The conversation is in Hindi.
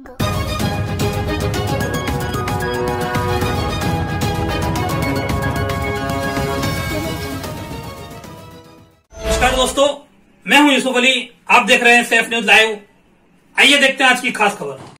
नमस्कार दोस्तों, मैं हूँ यूसुफ अली। आप देख रहे हैं सेफ़ न्यूज़ लाइव। आइए देखते हैं आज की खास खबर।